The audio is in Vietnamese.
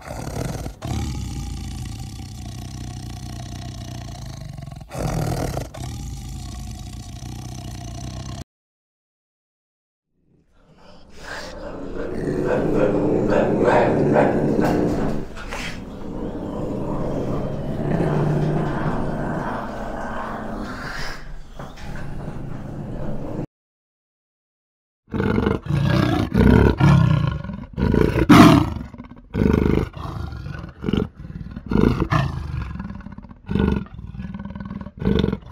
Uh... Yeah.